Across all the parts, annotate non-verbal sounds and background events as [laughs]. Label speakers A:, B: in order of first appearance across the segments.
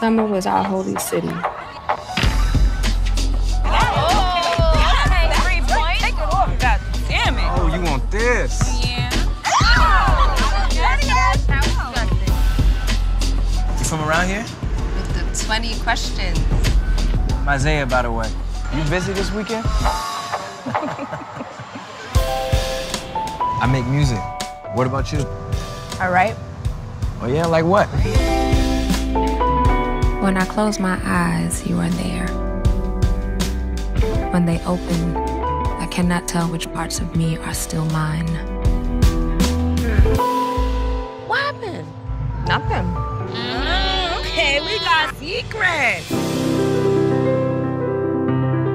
A: Summer was our holy city.
B: Oh, you want this? Yeah. You from around here?
C: With the 20 questions.
B: I'm Isaiah, by the way. You busy this weekend? [laughs] I make music. What about you?
C: All right.
B: Oh, yeah, like what?
A: When I close my eyes, you are there. When they open, I cannot tell which parts of me are still mine.
C: What happened?
A: Nothing.
C: Mm, okay, we got secrets.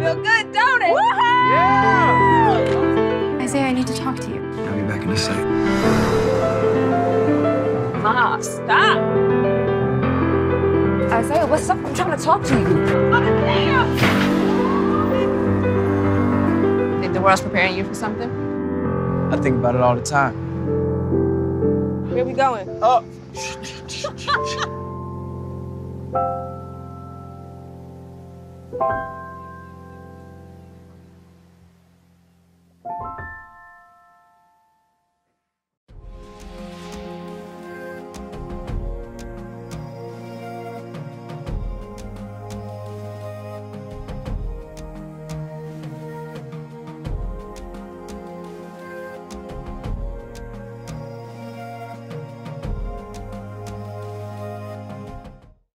C: Feel good, don't it?
B: Yeah!
A: Isaiah, I need to talk to you.
B: I'll be back in a sec.
C: Ma, stop.
A: Isaiah, what's up? I'm trying to talk to you. Think the world's preparing you for something?
B: I think about it all the time.
C: Where we going?
B: Oh! [laughs]